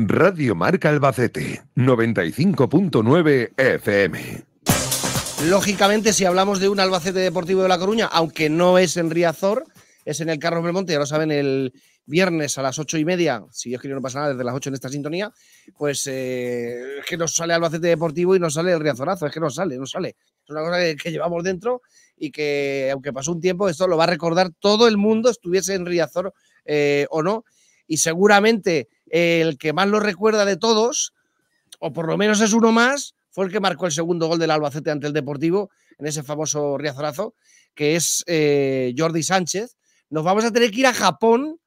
Radio Marca Albacete, 95.9 FM. Lógicamente, si hablamos de un Albacete Deportivo de La Coruña, aunque no es en Riazor, es en el Carlos Belmonte, ya lo saben, el viernes a las ocho y media, si es que no pasa nada, desde las ocho en esta sintonía, pues eh, es que nos sale Albacete Deportivo y nos sale el Riazorazo, es que nos sale, nos sale. Es una cosa que, llevamos dentro y que, aunque pasó un tiempo, esto lo va a recordar todo el mundo, estuviese en Riazor eh, o no, y seguramente el que más lo recuerda de todos, o por lo menos es uno más, fue el que marcó el segundo gol del Albacete ante el Deportivo en ese famoso riazorazo, que es eh, Jordi Sánchez. Nos vamos a tener que ir a Japón,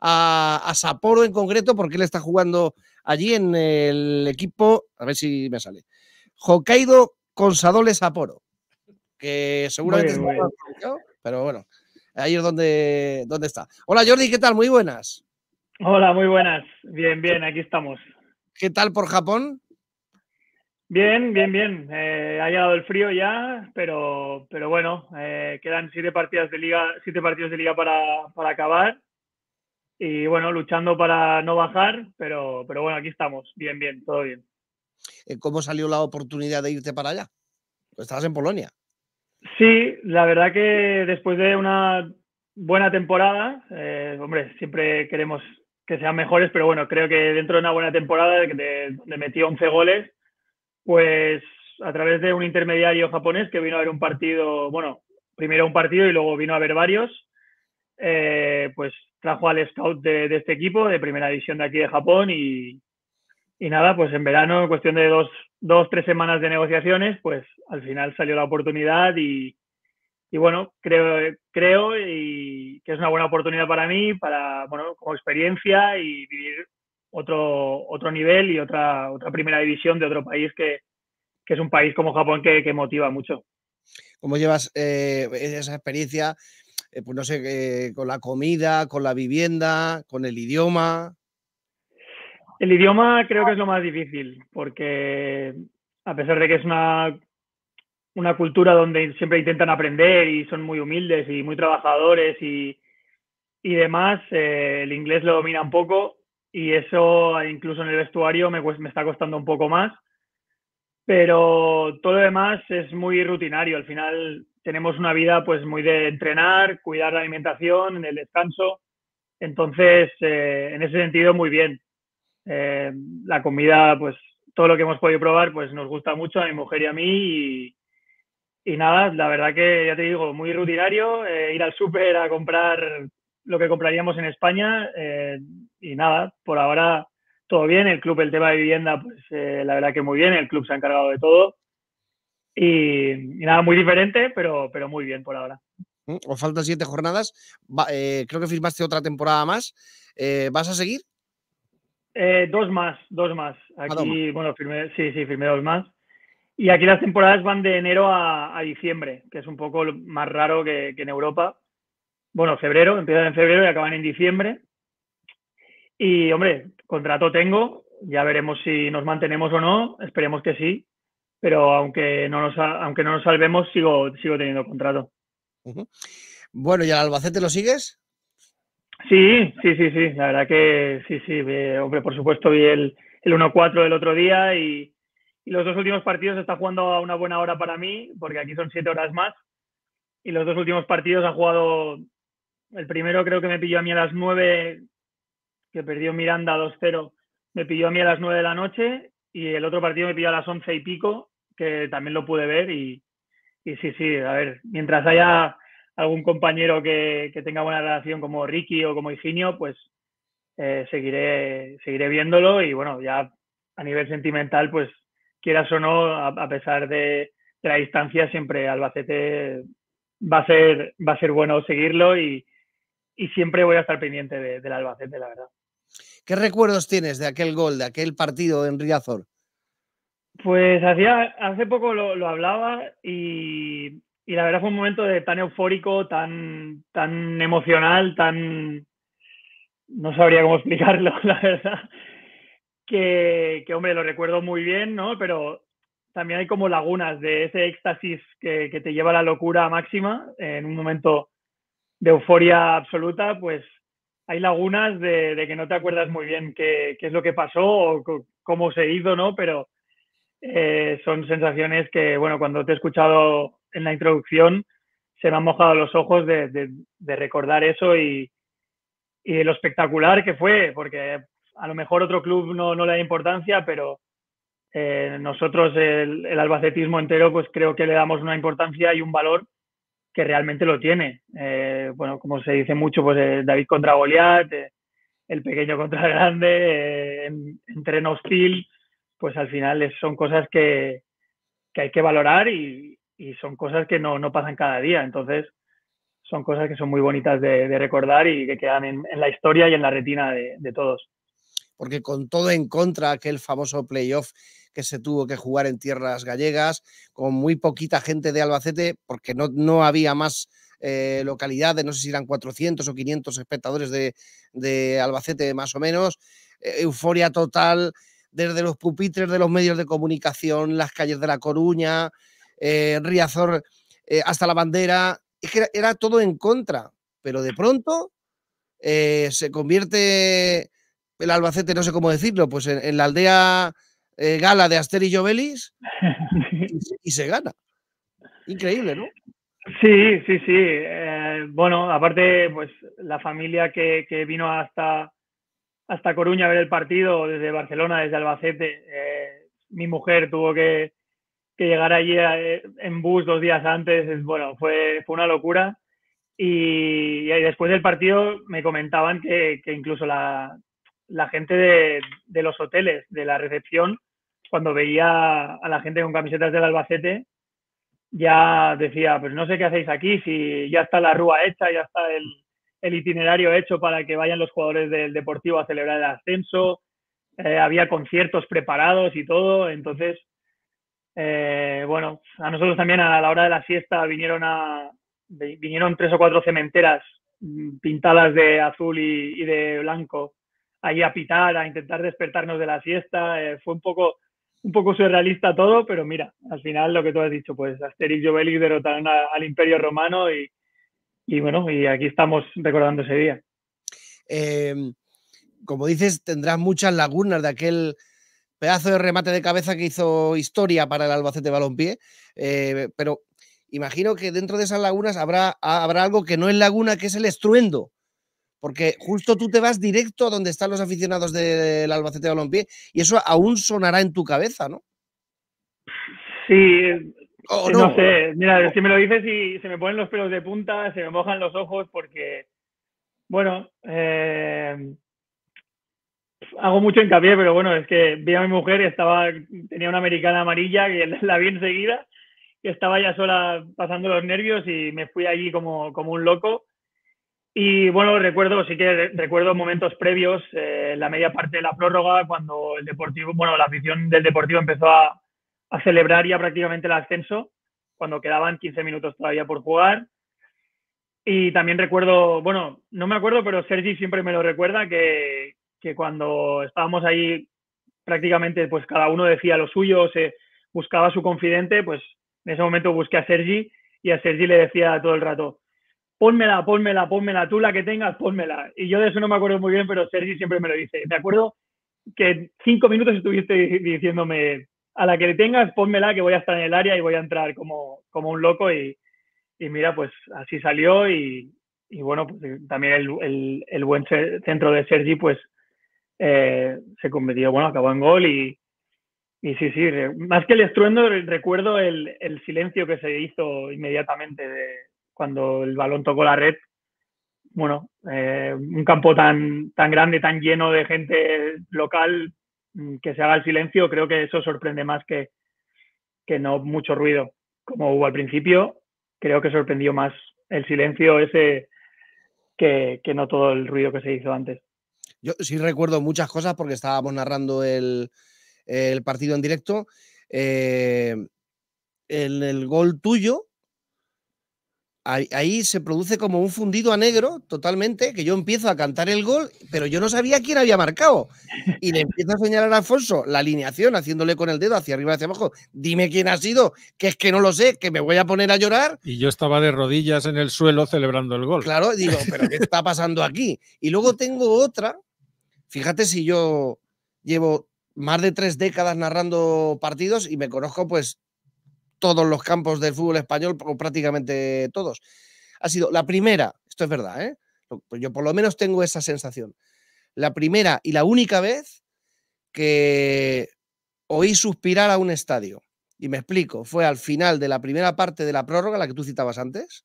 a, Sapporo en concreto, porque él está jugando allí en el equipo, a ver si me sale, Hokkaido Consadole Sapporo, que seguramente es muy pero bueno, ahí es donde, donde está. Hola Jordi, ¿qué tal? Muy buenas. Hola, muy buenas. Bien, bien, aquí estamos. ¿Qué tal por Japón? Bien, bien, bien. Eh, ha llegado el frío ya, pero, pero bueno, eh, quedan siete partidas de liga, siete partidos de liga para, acabar. Y bueno, luchando para no bajar, pero, pero bueno, aquí estamos. Bien, bien, todo bien. Eh, ¿Cómo salió la oportunidad de irte para allá? Estabas en Polonia. Sí, la verdad que después de una buena temporada, hombre, siempre queremos que sean mejores, pero bueno, creo que dentro de una buena temporada de, donde metí 11 goles, pues a través de un intermediario japonés que vino a ver un partido, bueno, primero un partido y luego vino a ver varios, eh, pues trajo al scout de, este equipo de primera división de aquí de Japón y, y nada, pues en verano, en cuestión de dos, dos, tres semanas de negociaciones, pues al final salió la oportunidad y, y bueno, creo, creo y que es una buena oportunidad para mí, para, bueno, como experiencia y vivir otro, otro nivel y otra, otra primera división de otro país que, que es un país como Japón que, que motiva mucho. ¿Cómo llevas eh, esa experiencia, eh, pues no sé, eh, con la comida, con la vivienda, con el idioma? El idioma creo que es lo más difícil, porque a pesar de que es una una cultura donde siempre intentan aprender y son muy humildes y muy trabajadores y, y demás, eh, el inglés lo domina un poco y eso incluso en el vestuario me, me está costando un poco más. Pero todo lo demás es muy rutinario. Al final tenemos una vida pues muy de entrenar, cuidar la alimentación, en el descanso. Entonces, eh, en ese sentido, muy bien. Eh, la comida, pues todo lo que hemos podido probar, pues nos gusta mucho a mi mujer y a mí y, y nada, la verdad que ya te digo, muy rutinario, eh, ir al súper a comprar lo que compraríamos en España eh, y nada, por ahora todo bien, el club, el tema de vivienda, pues eh, la verdad que muy bien, el club se ha encargado de todo y, nada, muy diferente, pero, pero muy bien por ahora. Mm, os faltan siete jornadas, creo que firmaste otra temporada más, ¿vas a seguir? dos más, dos más. Ah, Aquí, bueno, firmé, sí, sí, firmé dos más. Y aquí las temporadas van de enero a, diciembre, que es un poco más raro que, en Europa. Bueno, febrero, empiezan en febrero y acaban en diciembre. Y, hombre, contrato tengo, ya veremos si nos mantenemos o no, esperemos que sí, pero aunque no nos, aunque no nos salvemos, sigo, sigo teniendo contrato. Bueno, ¿y al Albacete lo sigues? Sí, sí, sí, sí, la verdad que sí, sí, hombre, por supuesto vi el, el 1-4 del otro día y, y los dos últimos partidos está jugando a una buena hora para mí, porque aquí son siete horas más. Y los dos últimos partidos ha jugado. El primero creo que me pilló a mí a las nueve, que perdió Miranda 2-0, me pilló a mí a las nueve de la noche. Y el otro partido me pilló a las once y pico, que también lo pude ver. Y, sí, sí, a ver, mientras haya algún compañero que, tenga buena relación como Ricky o como Higinio, pues eh, seguiré, seguiré viéndolo. Y bueno, ya a nivel sentimental, pues quieras o no, a, pesar de, la distancia, siempre Albacete va a ser, va a ser bueno seguirlo y, siempre voy a estar pendiente del Albacete, la verdad. ¿Qué recuerdos tienes de aquel gol, de aquel partido en Riazor? Pues hacía, hace poco lo, hablaba y, la verdad fue un momento de tan eufórico, tan, tan emocional, tan... No sabría cómo explicarlo, la verdad que, hombre, lo recuerdo muy bien, ¿no? Pero también hay como lagunas de ese éxtasis que, te lleva a la locura máxima en un momento de euforia absoluta, pues hay lagunas de, que no te acuerdas muy bien qué, es lo que pasó o cómo se hizo, ¿no? Pero eh, son sensaciones que, bueno, cuando te he escuchado en la introducción, se me han mojado los ojos de, recordar eso y, y, lo espectacular que fue, porque a lo mejor otro club no, no le da importancia, pero eh, nosotros el, albacetismo entero, pues creo que le damos una importancia y un valor que realmente lo tiene. Eh, bueno, como se dice mucho, pues eh, David contra Goliat, el pequeño contra el grande, en, en hostil, pues al final son cosas que, hay que valorar y, son cosas que no, pasan cada día. Entonces, son cosas que son muy bonitas de, recordar y que quedan en, la historia y en la retina de, de todos. Porque con todo en contra, aquel famoso playoff que se tuvo que jugar en tierras gallegas, con muy poquita gente de Albacete, porque no, no había más eh, localidades, no sé si eran 400 o 500 espectadores de, Albacete más o menos, e, euforia total desde los pupitres de los medios de comunicación, las calles de La Coruña, eh, Riazor, eh, hasta la bandera, es que era, todo en contra, pero de pronto se convierte el Albacete, no sé cómo decirlo, pues en la aldea eh, gala de Aster y Jovelis y, se gana. Increíble, ¿no? Sí, sí, sí. Eh, bueno, aparte, pues la familia que, vino hasta, hasta Coruña a ver el partido, desde Barcelona, desde Albacete, eh, mi mujer tuvo que, llegar allí en bus dos días antes. Bueno, fue, fue una locura. Y, después del partido me comentaban que, incluso la, gente de, de, los hoteles, de la recepción, cuando veía a la gente con camisetas del Albacete, ya decía, pues no sé qué hacéis aquí, si ya está la rúa hecha, ya está el, itinerario hecho para que vayan los jugadores del Deportivo a celebrar el ascenso, eh, había conciertos preparados y todo, entonces, eh, bueno, a nosotros también a la hora de la siesta vinieron a vinieron tres o cuatro cementeras mm, pintadas de azul y, de blanco ahí a pitar, a intentar despertarnos de la siesta, eh, fue un poco un poco surrealista todo, pero mira, al final lo que tú has dicho, pues Asterix y Obelix derrotaron al Imperio Romano y, bueno, y aquí estamos recordando ese día. Em, como dices, tendrás muchas lagunas de aquel pedazo de remate de cabeza que hizo historia para el Albacete Balompié, eh, pero imagino que dentro de esas lagunas habrá, habrá algo que no es laguna, que es el estruendo porque justo tú te vas directo a donde están los aficionados del Albacete Balompié y eso aún sonará en tu cabeza, ¿no? Sí, no? sé, mira, si me lo dices y se me ponen los pelos de punta, se me mojan los ojos porque, bueno, eh, hago mucho hincapié, pero bueno, es que vi a mi mujer y estaba, tenía una americana amarilla que la vi enseguida, que estaba ya sola pasando los nervios y me fui allí como, como un loco y bueno, recuerdo, sí que recuerdo momentos previos, eh, la media parte de la prórroga, cuando el Deportivo, bueno, la afición del Deportivo empezó a, celebrar ya prácticamente el ascenso, cuando quedaban 15 minutos todavía por jugar. Y también recuerdo, bueno, no me acuerdo, pero Sergi siempre me lo recuerda, que, que cuando estábamos ahí prácticamente, pues cada uno decía lo suyo, se buscaba a su confidente, pues en ese momento busqué a Sergi y a Sergi le decía todo el rato, pónmela, pónmela, pónmela, tú la que tengas, pónmela. Y yo de eso no me acuerdo muy bien, pero Sergi siempre me lo dice. Me acuerdo que cinco minutos estuviste diciéndome, a la que tengas, pónmela, que voy a estar en el área y voy a entrar como, como un loco. Y, mira, pues así salió y, bueno, pues eh, también el, el, buen centro de Sergi, pues eh, se convirtió, bueno, acabó en gol y, y sí, sí, más que el estruendo, recuerdo el, el silencio que se hizo inmediatamente de, cuando el balón tocó la red. Bueno, eh, un campo tan, tan grande, tan lleno de gente local, mm, que se haga el silencio, creo que eso sorprende más que, que no mucho ruido, como hubo al principio. Creo que sorprendió más el silencio ese que, no todo el ruido que se hizo antes. Yo sí recuerdo muchas cosas porque estábamos narrando el, partido en directo. Eh, el, el, gol tuyo ahí, se produce como un fundido a negro totalmente, que yo empiezo a cantar el gol, pero yo no sabía quién había marcado. Y le empiezo a señalar a Alfonso la alineación, haciéndole con el dedo hacia arriba y hacia abajo. Dime quién ha sido, que es que no lo sé, que me voy a poner a llorar. Y yo estaba de rodillas en el suelo celebrando el gol. Claro, digo, pero ¿qué está pasando aquí? Y luego tengo otra, fíjate si yo llevo más de tres décadas narrando partidos y me conozco pues todos los campos del fútbol español, prácticamente todos. Ha sido la primera, esto es verdad, ¿eh? Pues yo por lo menos tengo esa sensación. La primera y la única vez que oí suspirar a un estadio. Y me explico, fue al final de la primera parte de la prórroga, la que tú citabas antes,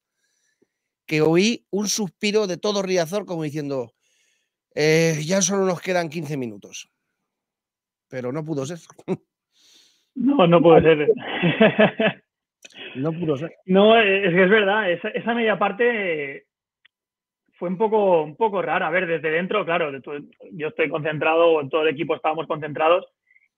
que oí un suspiro de todo Riazor como diciendo, eh, ya solo nos quedan 15 minutos. Pero no pudo ser. No, no puede ser. no pudo ser. No, es que es verdad, esa, media parte fue un poco, un poco rara. A ver, desde dentro, claro, yo estoy concentrado, todo el equipo estábamos concentrados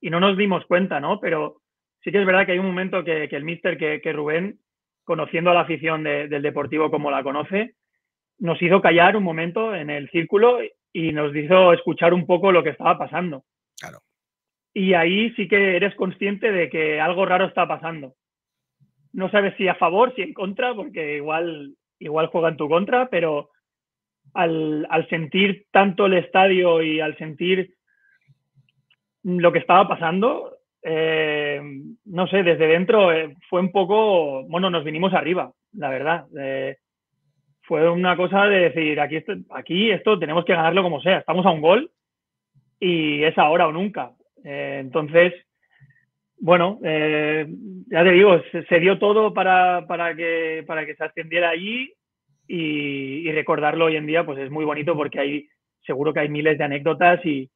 y no nos dimos cuenta, ¿no? Pero sí que es verdad que hay un momento que, el míster, que, Rubén, conociendo a la afición del Deportivo como la conoce, nos hizo callar un momento en el círculo y nos hizo escuchar un poco lo que estaba pasando. Claro y ahí sí que eres consciente de que algo raro está pasando. No sabes si a favor, si en contra, porque igual, igual juega en tu contra, pero al, sentir tanto el estadio y al sentir lo que estaba pasando, eh, no sé, desde dentro eh, fue un poco, bueno, nos vinimos arriba, la verdad. Eh, fue una cosa de decir, aquí aquí esto tenemos que ganarlo como sea, estamos a un gol y es ahora o nunca. Eh, entonces, bueno, eh, ya te digo, se, dio todo para, para, que, para que se ascendiera allí y, recordarlo hoy en día pues es muy bonito porque hay seguro que hay miles de anécdotas y,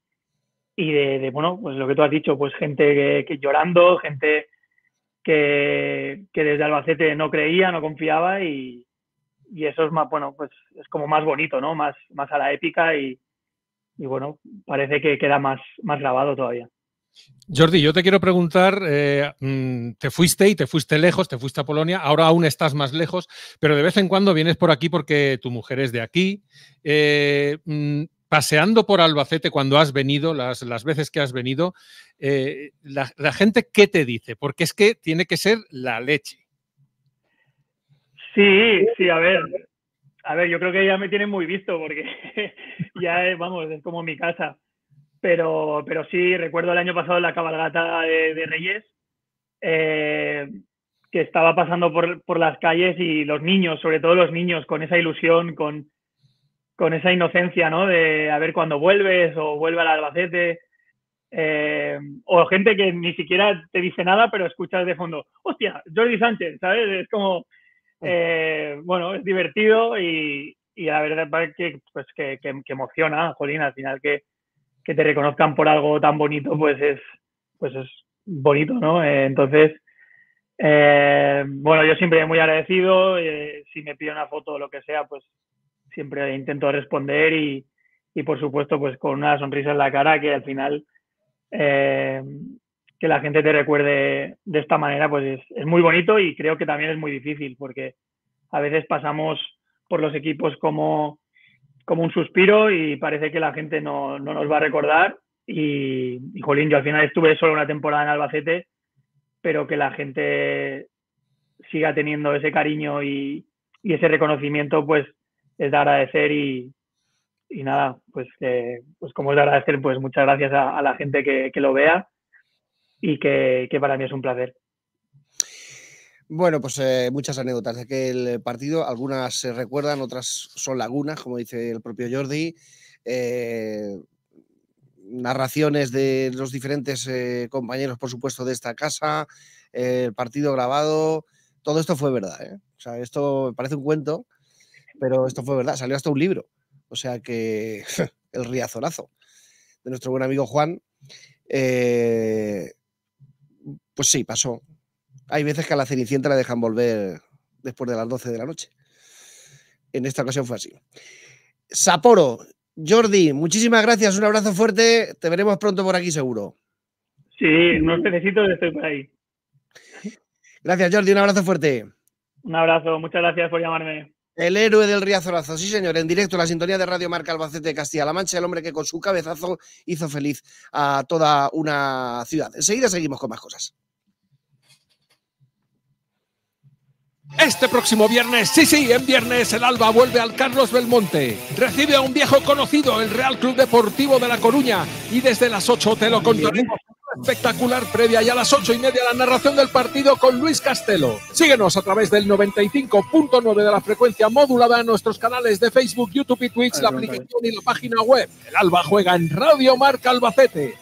y de, bueno, pues lo que tú has dicho, pues gente que, llorando, gente que, que, desde Albacete no creía, no confiaba y, y, eso es más, bueno, pues es como más bonito, ¿no? Más, más a la épica y, y bueno, parece que queda más, más grabado todavía. Jordi, yo te quiero preguntar, eh, mm, te fuiste y te fuiste lejos, te fuiste a Polonia, ahora aún estás más lejos, pero de vez en cuando vienes por aquí porque tu mujer es de aquí. Eh, mm, paseando por Albacete cuando has venido, las, veces que has venido, eh, la, la, gente, ¿qué te dice? Porque es que tiene que ser la leche. Sí, sí, a ver. A ver, yo creo que ya me tienen muy visto porque ya, vamos, es como mi casa pero, pero sí, recuerdo el año pasado la cabalgata de, Reyes, eh, que estaba pasando por, por, las calles y los niños, sobre todo los niños, con esa ilusión, con, con esa inocencia, ¿no? De a ver cuándo vuelves o vuelve al Albacete. Eh, o gente que ni siquiera te dice nada, pero escuchas de fondo, hostia, Jordi Sánchez, ¿sabes? Es como, eh, bueno, es divertido y, y la verdad es que, pues, que, que, que emociona, Jolín, al final que, que te reconozcan por algo tan bonito, pues es, pues es bonito, ¿no? Eh, entonces, eh, bueno, yo siempre muy agradecido. Eh, si me pide una foto o lo que sea, pues siempre intento responder y, y, por supuesto, pues con una sonrisa en la cara que al final que la gente te recuerde de esta manera, pues es, es, muy bonito y creo que también es muy difícil porque a veces pasamos por los equipos como como un suspiro y parece que la gente no, nos va a recordar. Y, y, jolín, yo al final estuve solo una temporada en Albacete, pero que la gente siga teniendo ese cariño y, ese reconocimiento, pues es de agradecer y, nada, pues, pues como es de agradecer, pues muchas gracias a, la gente que, lo vea y que para mí es un placer. Bueno, pues eh, muchas anécdotas de aquel partido. Algunas se recuerdan, otras son lagunas, como dice el propio Jordi. Eh, narraciones de los diferentes eh, compañeros, por supuesto, de esta casa, el partido grabado. Todo esto fue verdad. O sea, esto parece un cuento, pero esto fue verdad. Salió hasta un libro. O sea que el riazonazo de nuestro buen amigo Juan. pues sí, pasó hay veces que a la Cenicienta la dejan volver después de las 12 de la noche. En esta ocasión fue así. Sapporo, Jordi, muchísimas gracias, un abrazo fuerte, te veremos pronto por aquí seguro. Sí, no necesito, estoy por ahí. Gracias, Jordi, un abrazo fuerte. Un abrazo, muchas gracias por llamarme. El héroe del Riazorazo, sí señor, en directo, la sintonía de Radio Marca Albacete Castilla-La Mancha, el hombre que con su cabezazo hizo feliz a toda una ciudad. Enseguida seguimos con más cosas. Este próximo viernes, sí, sí, en viernes el Alba vuelve al Carlos Belmonte. Recibe a un viejo conocido, el Real Club Deportivo de La Coruña. Y desde las 8 te lo contaremos. Espectacular previa y a las ocho y media la narración del partido con Luis Castelo. Síguenos a través del 95.9 de la frecuencia modulada en nuestros canales de Facebook, YouTube y Twitch, la aplicación y la página web. El Alba juega en Radio Marca Albacete.